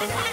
Ha ha ha!